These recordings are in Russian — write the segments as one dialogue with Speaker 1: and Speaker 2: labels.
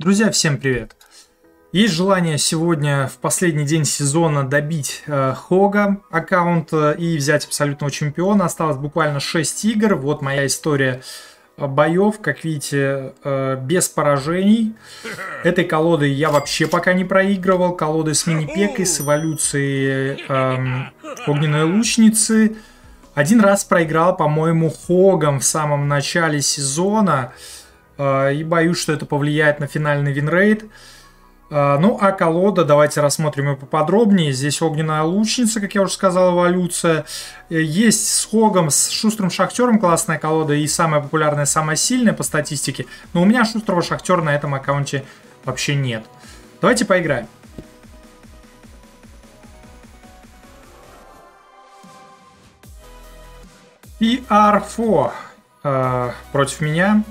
Speaker 1: Друзья, всем привет! Есть желание сегодня в последний день сезона добить э, Хога аккаунт э, и взять абсолютного чемпиона. Осталось буквально 6 игр. Вот моя история э, боев, как видите, э, без поражений. Этой колодой я вообще пока не проигрывал. Колодой с мини-пекой, с эволюцией э, огненной лучницы. Один раз проиграл, по-моему, Хогом в самом начале сезона. А, и боюсь, что это повлияет на финальный win rate. А, ну, а колода, давайте рассмотрим ее поподробнее. Здесь огненная лучница, как я уже сказал, эволюция. Э, есть с Хогом, с шустрым шахтером классная колода и самая популярная, самая сильная по статистике. Но у меня шустрого шахтера на этом аккаунте вообще нет. Давайте поиграем. PR4 э, против меня.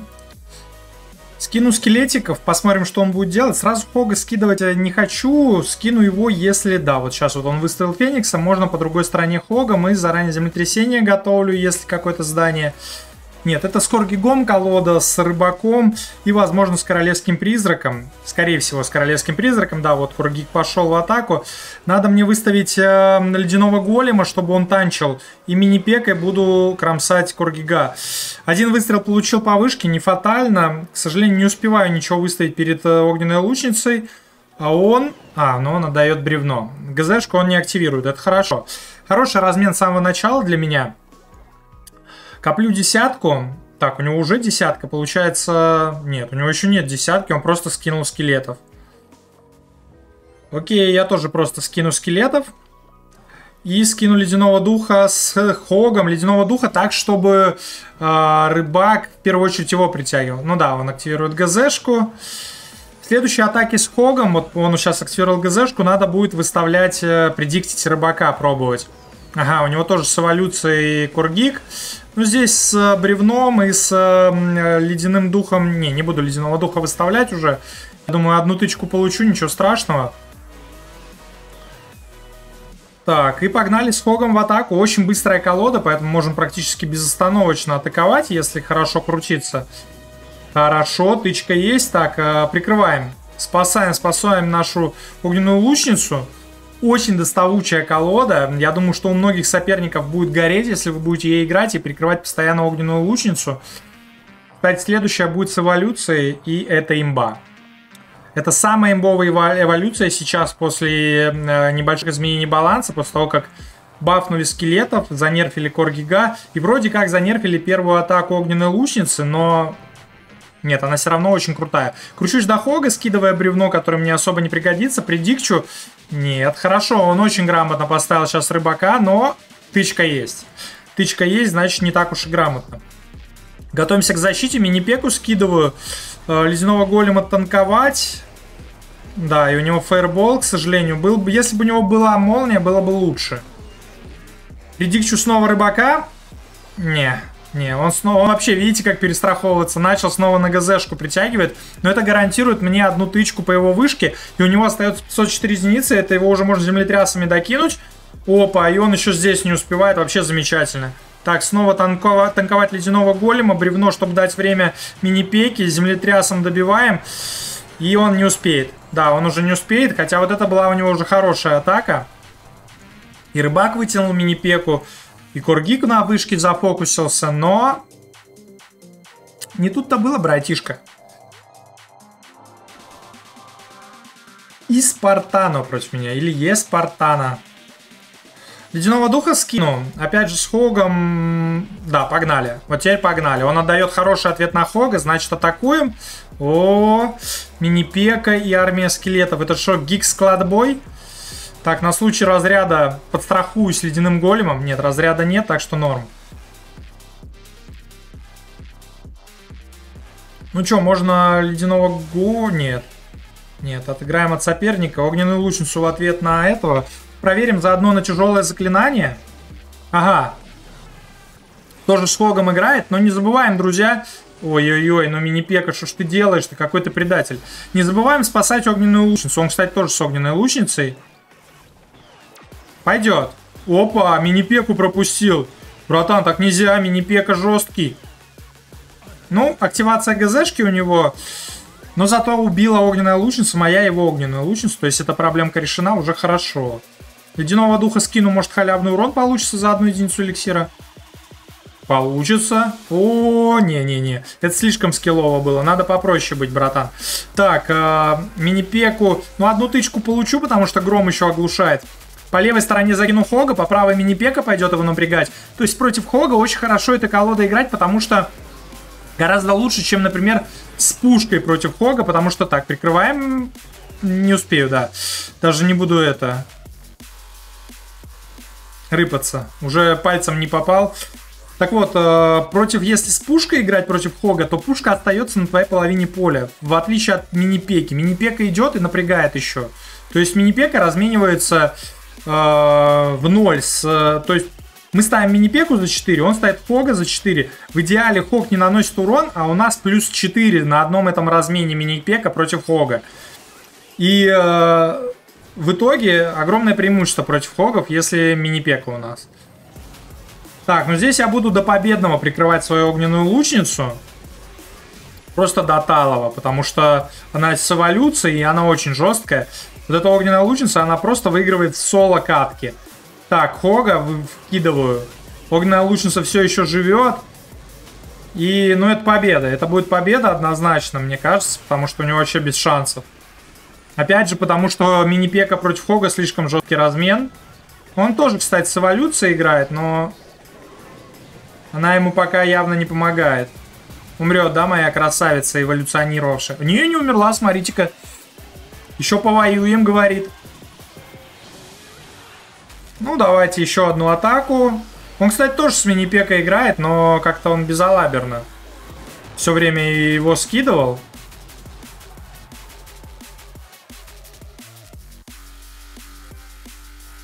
Speaker 1: Скину скелетиков, посмотрим, что он будет делать. Сразу Хога скидывать не хочу. Скину его, если... Да, вот сейчас вот он выставил Феникса. Можно по другой стороне Хога. Мы заранее землетрясение готовлю, если какое-то здание. Нет, это с Коргигом колода, с рыбаком и, возможно, с королевским призраком. Скорее всего, с королевским призраком. Да, вот Коргиг пошел в атаку. Надо мне выставить э, ледяного голема, чтобы он танчил. И мини-пекой буду кромсать Коргига. Один выстрел получил по вышке, не фатально. К сожалению, не успеваю ничего выставить перед э, огненной лучницей. А он... А, ну он отдает бревно. ГЗшку он не активирует, это хорошо. Хороший размен с самого начала для меня. Коплю десятку. Так, у него уже десятка, получается... Нет, у него еще нет десятки, он просто скинул скелетов. Окей, я тоже просто скину скелетов. И скину ледяного духа с хогом ледяного духа так, чтобы э, рыбак в первую очередь его притягивал. Ну да, он активирует ГЗшку. В следующей атаке с хогом, вот он сейчас активировал ГЗшку, надо будет выставлять, э, предиктить рыбака, пробовать. Ага, у него тоже с эволюцией Кургик. Ну, здесь с э, бревном и с э, ледяным духом... Не, не буду ледяного духа выставлять уже. Я думаю, одну тычку получу, ничего страшного. Так, и погнали с Хогом в атаку. Очень быстрая колода, поэтому можем практически безостановочно атаковать, если хорошо крутиться. Хорошо, тычка есть. Так, э, прикрываем. Спасаем, спасаем нашу огненную лучницу. Очень доставучая колода. Я думаю, что у многих соперников будет гореть, если вы будете ей играть и прикрывать постоянно огненную лучницу. Кстати, следующая будет с эволюцией, и это имба. Это самая имбовая эволюция сейчас после э, небольших изменений баланса, после того, как бафнули скелетов, занерфили Коргига, и вроде как занерфили первую атаку огненной лучницы, но нет, она все равно очень крутая. Кручусь до Хога, скидывая бревно, которое мне особо не пригодится. Предикчу. Нет, хорошо, он очень грамотно поставил сейчас рыбака, но тычка есть. Тычка есть, значит не так уж и грамотно. Готовимся к защите, мини-пеку скидываю. Э, ледяного голема танковать. Да, и у него фаербол, к сожалению, был бы... Если бы у него была молния, было бы лучше. Предикчу снова рыбака. Не, не, он снова, он вообще, видите, как перестраховываться начал, снова на ГЗшку притягивает, но это гарантирует мне одну тычку по его вышке, и у него остается 504 единицы, это его уже можно землетрясами докинуть. Опа, и он еще здесь не успевает, вообще замечательно. Так, снова танковать, танковать ледяного голема, бревно, чтобы дать время мини-пеки, землетрясом добиваем, и он не успеет. Да, он уже не успеет, хотя вот это была у него уже хорошая атака. И рыбак вытянул мини-пеку. И Коргик на вышке зафокусился, но... Не тут-то было, братишка. И Спартано против меня. Или Е Спартана. Ледяного духа скину. Опять же с Хогом. Да, погнали. Вот теперь погнали. Он отдает хороший ответ на Хога, значит атакуем. О, мини-пека и армия скелетов. Это что, гик-складбой? Так, на случай разряда подстрахуюсь ледяным големом. Нет, разряда нет, так что норм. Ну что, можно ледяного го... Нет. Нет, отыграем от соперника. Огненную лучницу в ответ на этого. Проверим заодно на тяжелое заклинание. Ага. Тоже с Хогом играет, но не забываем, друзья... Ой-ой-ой, ну мини-пека, что ж ты делаешь? Ты какой то предатель. Не забываем спасать огненную лучницу. Он, кстати, тоже с огненной лучницей. Пойдет. Опа, мини-пеку пропустил. Братан, так нельзя, мини-пека жесткий. Ну, активация ГЗшки у него Но зато убила огненная лучница, моя его огненная лучница. То есть эта проблемка решена уже хорошо. Ледяного духа скину, может халявный урон получится за одну единицу эликсира. Получится. О, не-не-не. Это слишком скиллово было. Надо попроще быть, братан. Так, э, мини-пеку. Ну, одну тычку получу, потому что гром еще оглушает. По левой стороне закину Хога, по правой мини-пека пойдет его напрягать. То есть против Хога очень хорошо эта колода играть, потому что гораздо лучше, чем, например, с пушкой против Хога, потому что так, прикрываем... Не успею, да. Даже не буду это... Рыпаться. Уже пальцем не попал. Так вот, э, против, если с пушкой играть против Хога, то пушка остается на твоей половине поля. В отличие от мини-пеки. Мини-пека идет и напрягает еще. То есть мини-пека разменивается в ноль. С, то есть мы ставим мини-пеку за 4, он ставит Хога за 4. В идеале Хог не наносит урон, а у нас плюс 4 на одном этом размене мини-пека против Хога. И э, в итоге огромное преимущество против Хогов, если мини-пека у нас. Так, ну здесь я буду до победного прикрывать свою огненную лучницу. Просто до талого, потому что она с эволюцией, и она очень жесткая. Вот эта огненная лучница, она просто выигрывает в соло катки. Так, Хога вкидываю. Огненная лучница все еще живет. И, ну, это победа. Это будет победа однозначно, мне кажется, потому что у него вообще без шансов. Опять же, потому что мини-пека против Хога слишком жесткий размен. Он тоже, кстати, с эволюцией играет, но она ему пока явно не помогает. Умрет, да, моя красавица, эволюционировавшая? Не, не умерла, смотрите-ка. Еще повоюем, говорит. Ну, давайте еще одну атаку. Он, кстати, тоже с мини-пека играет, но как-то он безалаберно. Все время его скидывал.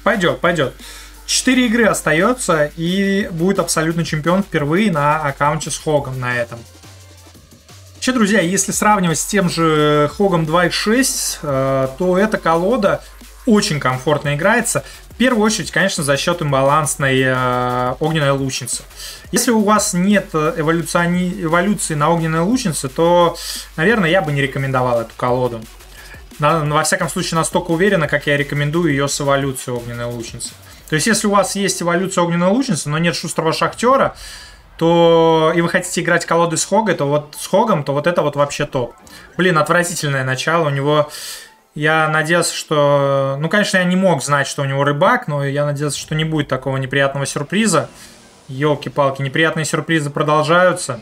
Speaker 1: Пойдет, пойдет. 4 игры остается, и будет абсолютно чемпион впервые на аккаунте с Хогом на этом. Вообще, друзья, если сравнивать с тем же Хогом 2.6, э, то эта колода очень комфортно играется. В первую очередь, конечно, за счет имбалансной э, огненной лучницы. Если у вас нет эволюциони... эволюции на огненной лучнице, то, наверное, я бы не рекомендовал эту колоду. На, во всяком случае, настолько уверенно, как я рекомендую ее с эволюцией огненной лучницы. То есть, если у вас есть эволюция огненной лучницы, но нет шустрого шахтера, то и вы хотите играть колоды с Хогой, то вот с Хогом, то вот это вот вообще топ. Блин, отвратительное начало. У него я надеялся, что... Ну, конечно, я не мог знать, что у него рыбак, но я надеялся, что не будет такого неприятного сюрприза. Елки-палки, неприятные сюрпризы продолжаются.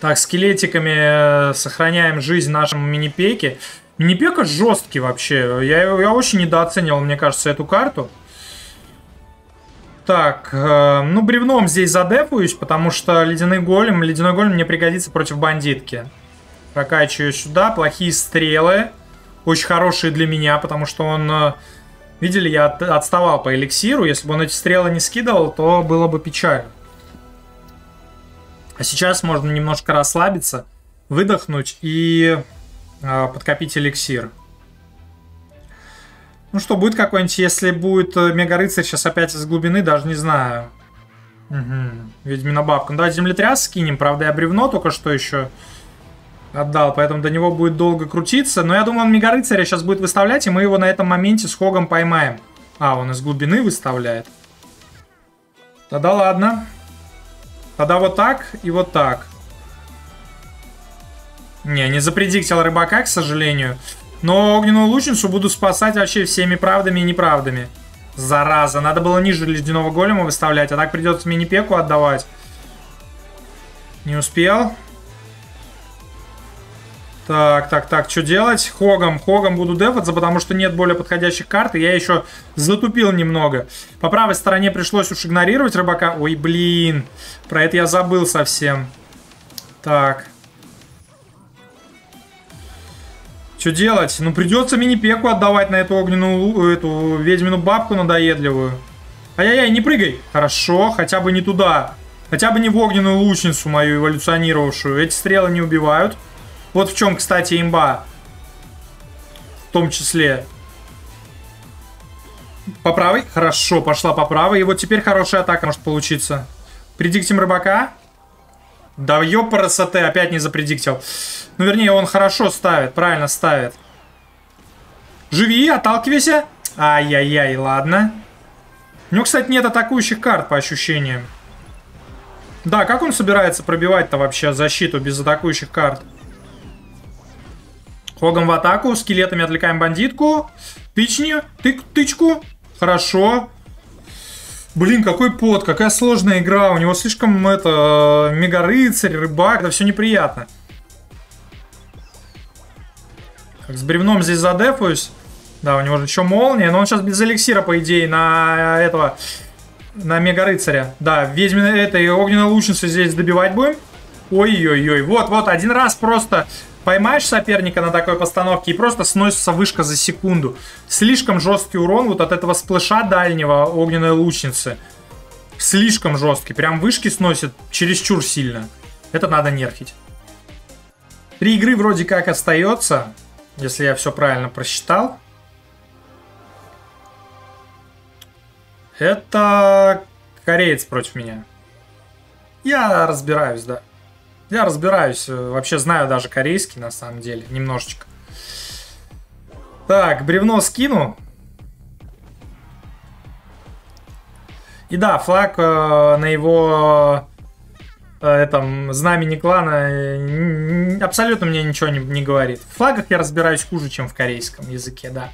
Speaker 1: Так, скелетиками э, сохраняем жизнь нашему мини-пеке. Мини-пека жесткий вообще. Я, я очень недооценивал, мне кажется, эту карту. Так, э, ну бревном здесь задефуюсь, потому что ледяной голем, ледяной голем мне пригодится против бандитки. Прокачиваю сюда, плохие стрелы. Очень хорошие для меня, потому что он... Э, видели, я от, отставал по эликсиру. Если бы он эти стрелы не скидывал, то было бы печально. А сейчас можно немножко расслабиться, выдохнуть и э, подкопить эликсир. Ну что, будет какой-нибудь, если будет э, Мега-рыцарь сейчас опять из глубины, даже не знаю. Угу. Ведьмина бабка. Ну давайте землетряс скинем, правда я бревно только что еще отдал, поэтому до него будет долго крутиться. Но я думаю, он Мега-рыцаря сейчас будет выставлять, и мы его на этом моменте с Хогом поймаем. А, он из глубины выставляет. Тогда ладно. Тогда вот так и вот так. Не, не запредиктил рыбака, к сожалению. Но огненную лучницу буду спасать вообще всеми правдами и неправдами. Зараза, надо было ниже ледяного голема выставлять, а так придется мини-пеку отдавать. Не успел. Так, так, так, что делать? Хогом, Хогом буду дефаться, потому что нет более подходящих карт, и я еще затупил немного. По правой стороне пришлось уж игнорировать рыбака. Ой, блин, про это я забыл совсем. Так. Что делать? Ну, придется мини-пеку отдавать на эту огненную, эту ведьмину бабку надоедливую. Ай-яй-яй, не прыгай. Хорошо, хотя бы не туда. Хотя бы не в огненную лучницу мою эволюционировавшую. Эти стрелы не убивают. Вот в чем, кстати, имба. В том числе. По правой? Хорошо, пошла по правой. И вот теперь хорошая атака может получиться. Предиктим рыбака. Да ёпарасоте, опять не запредиктил. Ну, вернее, он хорошо ставит, правильно ставит. Живи, отталкивайся. Ай-яй-яй, ладно. У него, кстати, нет атакующих карт, по ощущениям. Да, как он собирается пробивать-то вообще защиту без атакующих карт? Хогом в атаку, скелетами отвлекаем бандитку. Тычни, тык, тычку. Хорошо. Блин, какой пот, какая сложная игра. У него слишком, это, мега-рыцарь, рыбак. Это все неприятно. Как с бревном здесь задефаюсь. Да, у него же еще молния, но он сейчас без эликсира, по идее, на этого, на мега-рыцаря. Да, ведьмина, это и огненная лучница здесь добивать будем. Ой-ой-ой, вот-вот, один раз просто поймаешь соперника на такой постановке и просто сносится вышка за секунду. Слишком жесткий урон вот от этого сплэша дальнего огненной лучницы. Слишком жесткий, прям вышки сносит чересчур сильно. Это надо нерфить. Три игры вроде как остается, если я все правильно просчитал. Это кореец против меня. Я разбираюсь, да. Я разбираюсь. Вообще знаю даже корейский, на самом деле. Немножечко. Так, бревно скину. И да, флаг э, на его э, этом знамени клана э, абсолютно мне ничего не, не говорит. В флагах я разбираюсь хуже, чем в корейском языке, да.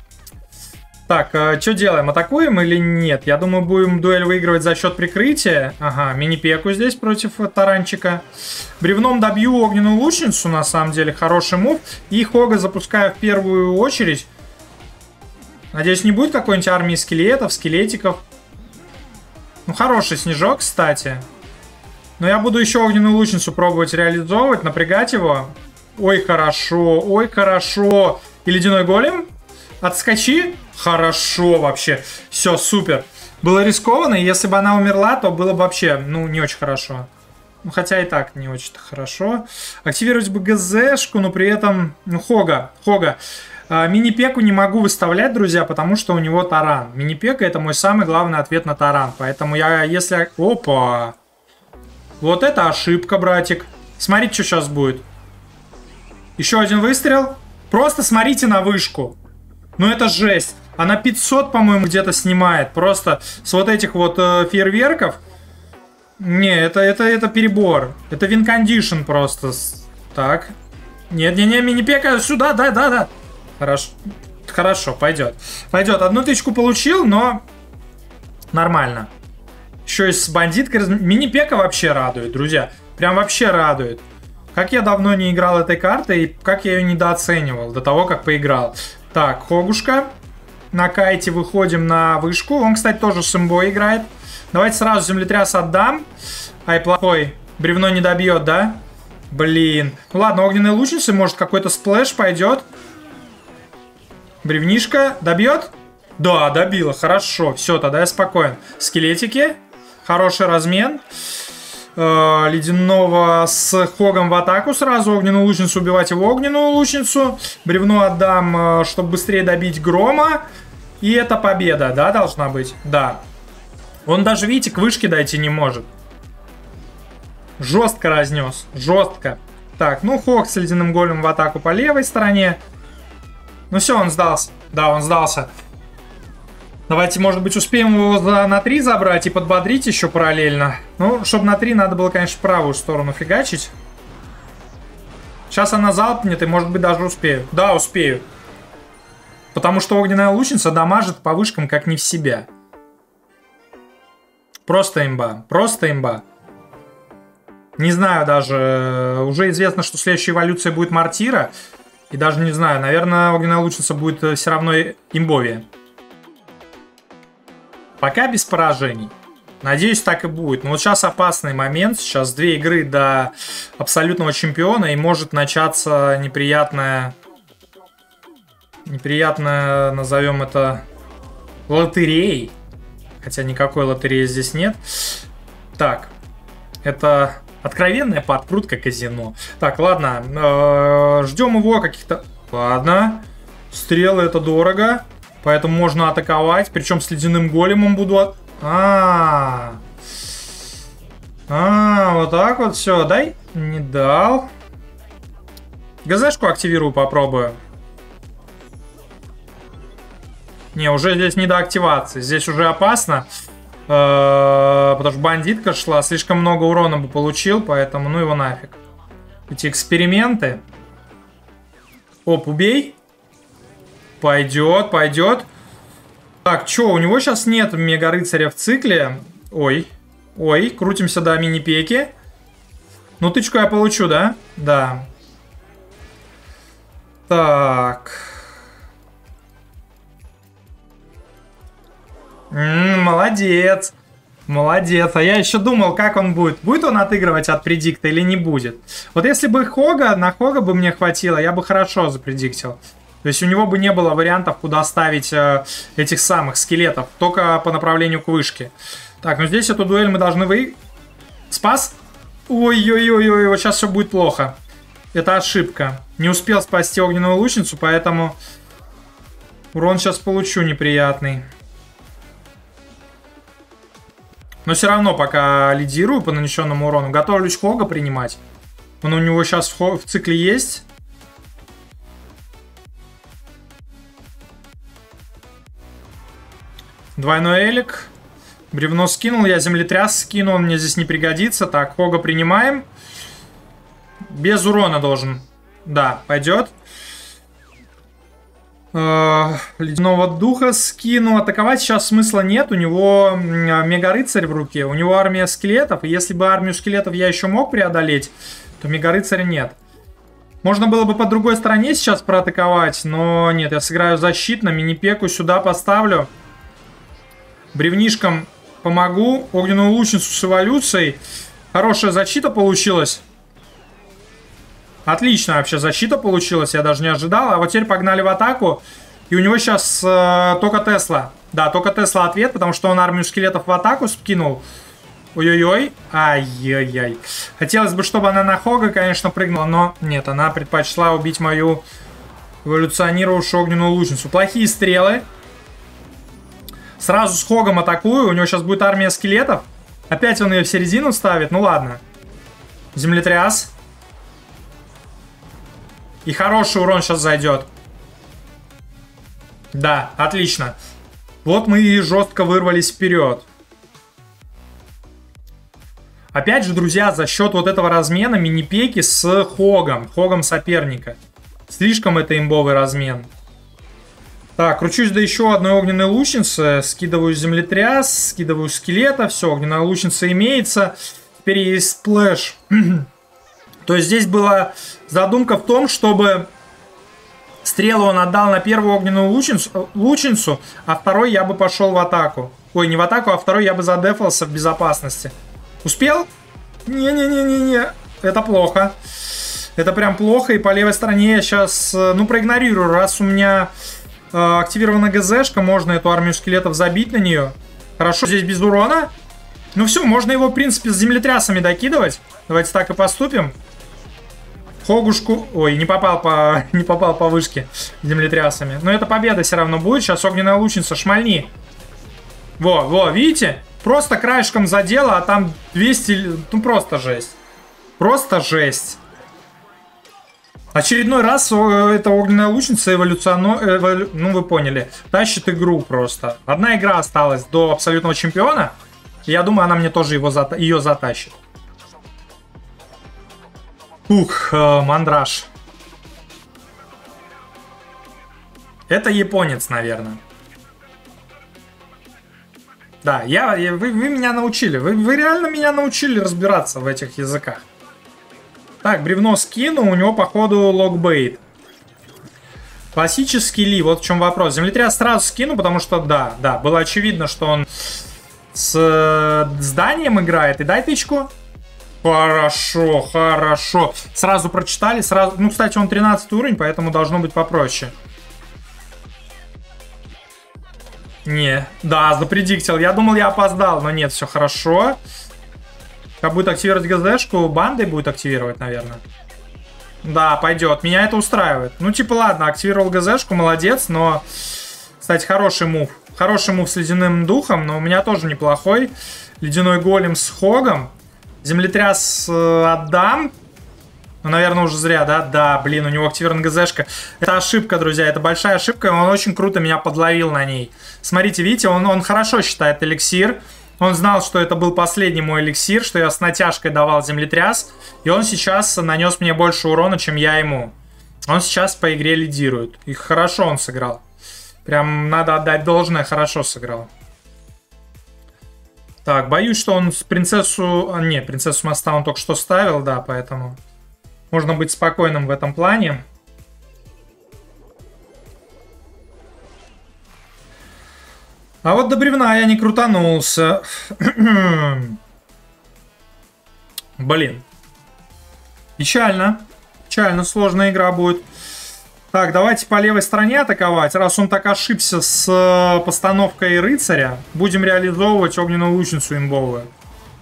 Speaker 1: Так, э, что делаем? Атакуем или нет? Я думаю, будем дуэль выигрывать за счет прикрытия. Ага, мини-пеку здесь против таранчика. Бревном добью огненную лучницу, на самом деле, хороший мув. И Хога запускаю в первую очередь. Надеюсь, не будет какой-нибудь армии скелетов, скелетиков. Ну, хороший снежок, кстати. Но я буду еще огненную лучницу пробовать реализовывать, напрягать его. Ой, хорошо, ой, хорошо. И ледяной голем? Отскочи. Хорошо вообще. Все, супер. Было рискованно, и если бы она умерла, то было бы вообще, ну, не очень хорошо. Ну, хотя и так не очень хорошо. Активировать бы ГЗшку, но при этом... Ну, Хога, Хога. А, Мини-пеку не могу выставлять, друзья, потому что у него таран. Мини-пека это мой самый главный ответ на таран. Поэтому я, если... Опа! Вот это ошибка, братик. Смотрите, что сейчас будет. Еще один выстрел. Просто смотрите на вышку. Ну это жесть. Она 500, по-моему, где-то снимает. Просто с вот этих вот э, фейерверков. Не, это, это, это перебор. Это винкондишн просто. Так. Нет-не-не, мини-пека сюда, да, да, да. Хорошо. Хорошо, пойдет. Пойдет. Одну тычку получил, но нормально. Еще и с бандиткой. Мини-пека вообще радует, друзья. Прям вообще радует. Как я давно не играл этой картой и как я ее недооценивал до того, как поиграл. Так, Хогушка. На кайте выходим на вышку. Он, кстати, тоже с имбой играет. Давайте сразу землетряс отдам. Ай, плохой. Бревно не добьет, да? Блин. Ну ладно, огненные лучницы, может какой-то сплэш пойдет. Бревнишка добьет? Да, добила, хорошо. Все, тогда я спокоен. Скелетики. Хороший размен э, ледяного с Хогом в атаку сразу. Огненную лучницу убивать его огненную лучницу. Бревно отдам, э, чтобы быстрее добить Грома. И это победа, да, должна быть? Да. Он даже, видите, к вышке дойти не может. Жестко разнес. Жестко. Так, ну Хог с ледяным голем в атаку по левой стороне. Ну все, он сдался. Да, он сдался. Давайте, может быть, успеем его на 3 забрать и подбодрить еще параллельно. Ну, чтобы на 3 надо было, конечно, правую сторону фигачить. Сейчас она залпнет и, может быть, даже успею. Да, успею. Потому что огненная лучница дамажит по вышкам как не в себя. Просто имба. Просто имба. Не знаю даже. Уже известно, что следующая эволюция будет Мартира. И даже не знаю, наверное, огненная лучница будет э, все равно имбовее. Пока без поражений. Надеюсь, так и будет. Но вот сейчас опасный момент. Сейчас две игры до абсолютного чемпиона. И может начаться неприятная... Неприятная, назовем это, лотереей. Хотя никакой лотереи здесь нет. Так. Это откровенная подкрутка казино. Так, ладно. Э, ждем его каких-то... Ладно. Стрелы это дорого. Поэтому можно атаковать. Причем с ледяным големом буду... От... А, -а, А, вот так вот все. Дай. Не дал. ГЗшку активирую, попробую. Не, уже здесь не до активации. Здесь уже опасно. Э, потому что бандитка шла. Слишком много урона бы получил, поэтому ну его нафиг. Эти эксперименты. Оп, убей. Пойдет, пойдет. Так, что, у него сейчас нет мега-рыцаря в цикле. Ой, ой, крутимся до мини-пеки. Ну, тычку я получу, да? Да. Так. М -м, молодец. Молодец. А я еще думал, как он будет. Будет он отыгрывать от предикта или не будет. Вот если бы Хога, на Хога бы мне хватило, я бы хорошо запредиктил. То есть у него бы не было вариантов, куда ставить э, этих самых скелетов. Только по направлению к вышке. Так, ну здесь эту дуэль мы должны вы... Спас? Ой-ой-ой-ой, вот сейчас все будет плохо. Это ошибка. Не успел спасти огненную лучницу, поэтому урон сейчас получу неприятный. Но все равно пока лидирую по нанесенному урону. Готовлюсь Хога принимать. Он у него сейчас в, в цикле есть. Двойной элик. Бревно скинул, я землетряс скинул, он мне здесь не пригодится. Так, Хога принимаем. Без урона должен. Да, пойдет. Э, ледяного духа скину. Атаковать сейчас смысла нет. У него мега-рыцарь в руке. У него армия скелетов. Если бы армию скелетов я еще мог преодолеть, то мега-рыцаря нет. Можно было бы по другой стороне сейчас проатаковать, но нет, я сыграю защитно, мини-пеку сюда поставлю. Бревнишком помогу. Огненную лучницу с эволюцией. Хорошая защита получилась. Отлично вообще защита получилась, я даже не ожидал. А вот теперь погнали в атаку. И у него сейчас э, только Тесла. Да, только Тесла ответ, потому что он армию скелетов в атаку скинул. Ой-ой-ой. Ай-яй-яй. Хотелось бы, чтобы она на Хога, конечно, прыгнула, но нет, она предпочла убить мою эволюционировавшую огненную лучницу. Плохие стрелы. Сразу с Хогом атакую. У него сейчас будет армия скелетов. Опять он ее в середину ставит. Ну ладно. Землетряс. И хороший урон сейчас зайдет. Да, отлично. Вот мы и жестко вырвались вперед. Опять же, друзья, за счет вот этого размена мини-пеки с Хогом. Хогом соперника. Слишком это имбовый размен. Так, кручусь до еще одной огненной лучницы. Скидываю землетряс, скидываю скелета. Все, огненная лучница имеется. Теперь есть сплэш. То есть здесь была задумка в том, чтобы стрелу он отдал на первую огненную лучницу, лучницу, а второй я бы пошел в атаку. Ой, не в атаку, а второй я бы задефался в безопасности. Успел? Не-не-не-не-не. Это плохо. Это прям плохо. И по левой стороне я сейчас, э, ну, проигнорирую. Раз у меня э, активирована ГЗшка, можно эту армию скелетов забить на нее. Хорошо, здесь без урона. Ну все, можно его, в принципе, с землетрясами докидывать. Давайте так и поступим. Хогушку... Ой, не попал по, не попал по вышке землетрясами. Но это победа все равно будет. Сейчас огненная лучница, шмальни. Во, во, видите? Просто краешком задела, а там 200... Ну, просто жесть. Просто жесть. Очередной раз эта огненная лучница эволюционно... Эволю... Ну, вы поняли. Тащит игру просто. Одна игра осталась до абсолютного чемпиона. Я думаю, она мне тоже его зата... ее затащит. Ух, э, мандраж. Это японец, наверное. Да, я, я вы, вы меня научили. Вы, вы реально меня научили разбираться в этих языках. Так, бревно скину, у него, походу, логбейт. Классический ли, вот в чем вопрос. Землетряс сразу скину, потому что, да, да, было очевидно, что он с э, зданием играет. И дай тычку. Хорошо, хорошо. Сразу прочитали, сразу... Ну, кстати, он 13 уровень, поэтому должно быть попроще. Не, да, запредиктил. Я думал, я опоздал, но нет, все хорошо. Как будет активировать ГЗшку, бандой будет активировать, наверное. Да, пойдет. Меня это устраивает. Ну, типа, ладно, активировал ГЗшку, молодец, но... Кстати, хороший мув. Хороший мув с ледяным духом, но у меня тоже неплохой. Ледяной голем с Хогом. Землетряс э, отдам. Ну, наверное, уже зря, да? Да, блин, у него активирован ГЗшка. Это ошибка, друзья, это большая ошибка, он очень круто меня подловил на ней. Смотрите, видите, он, он хорошо считает эликсир. Он знал, что это был последний мой эликсир, что я с натяжкой давал землетряс. И он сейчас нанес мне больше урона, чем я ему. Он сейчас по игре лидирует. И хорошо он сыграл. Прям надо отдать должное, хорошо сыграл. Так, боюсь, что он с принцессу... А, не, принцессу моста он только что ставил, да, поэтому... Можно быть спокойным в этом плане. А вот до бревна я не крутанулся. Блин. Печально. Печально, сложная игра будет. Так, давайте по левой стороне атаковать. Раз он так ошибся с э, постановкой рыцаря, будем реализовывать огненную лучницу имбовую.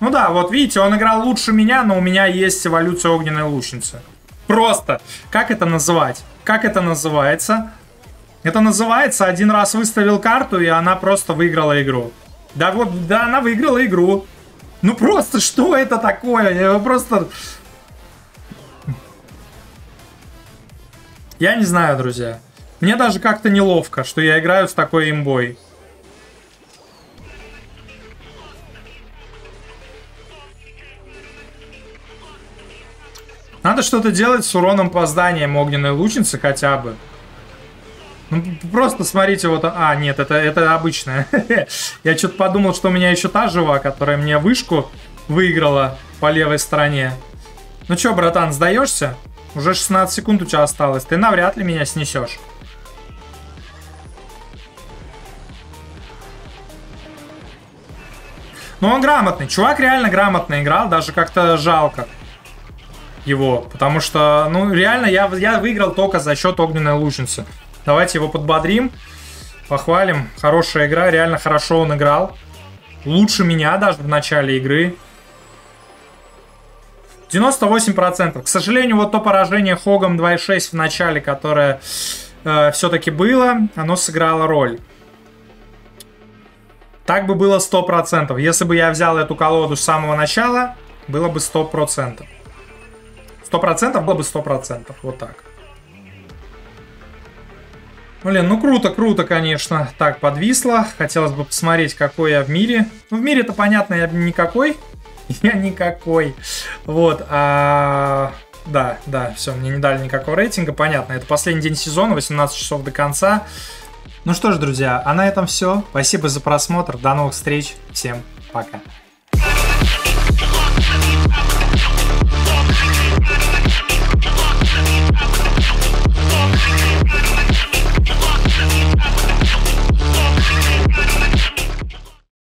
Speaker 1: Ну да, вот видите, он играл лучше меня, но у меня есть эволюция огненной лучницы. Просто. Как это называть? Как это называется? Это называется, один раз выставил карту, и она просто выиграла игру. Да вот, да, она выиграла игру. Ну просто, что это такое? Я просто... Я не знаю, друзья. Мне даже как-то неловко, что я играю с такой имбой. Надо что-то делать с уроном по зданиям огненной лучницы хотя бы. Ну, просто смотрите, вот... А, нет, это, это обычная. Я что-то подумал, что у меня еще та жива, которая мне вышку выиграла по левой стороне. Ну что, братан, сдаешься? Уже 16 секунд у тебя осталось. Ты навряд ли меня снесешь. Ну, он грамотный. Чувак реально грамотно играл. Даже как-то жалко его. Потому что, ну, реально, я, я выиграл только за счет огненной лучницы. Давайте его подбодрим. Похвалим. Хорошая игра. Реально хорошо он играл. Лучше меня даже в начале игры. 98%. К сожалению, вот то поражение Хогом 2.6 в начале, которое э, все-таки было, оно сыграло роль. Так бы было 100%. Если бы я взял эту колоду с самого начала, было бы 100%. 100% было бы 100%. Вот так. Блин, ну круто, круто, конечно. Так, подвисло. Хотелось бы посмотреть, какой я в мире. Ну, в мире-то, понятно, я никакой. Я никакой. Вот. А... Да, да, все, мне не дали никакого рейтинга, понятно. Это последний день сезона, 18 часов до конца. Ну что ж, друзья, а на этом все. Спасибо за просмотр. До новых встреч. Всем пока.